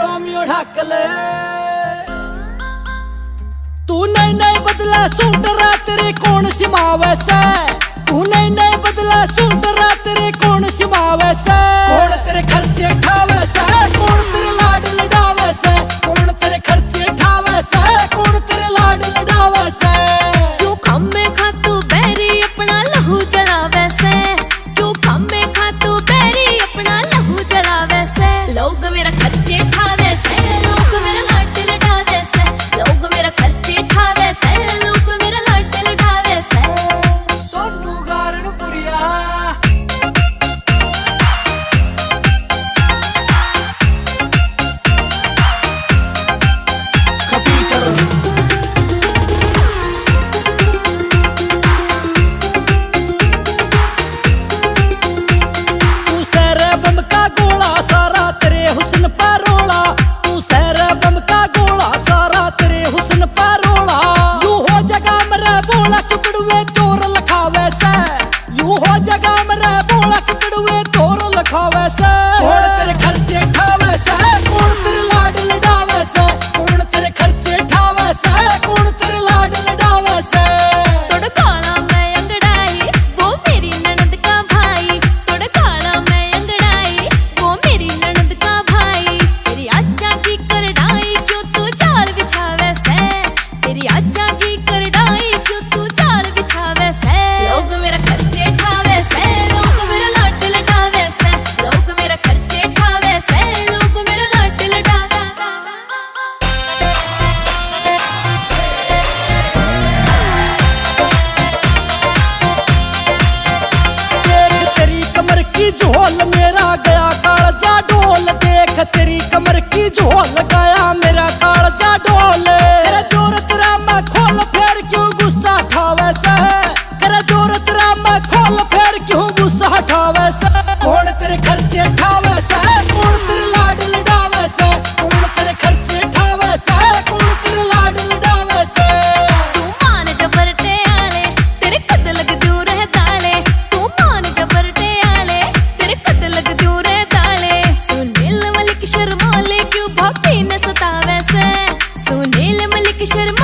Romeo ढाकले तू नहीं नहीं बदला चौल खावे से कौन तेरे खर्चे खावे से कौन तेरे लाड लगावे से कौन तेरे खर्चे खावे से कौन तेरे भक्ति सुनील मलिक शर्मा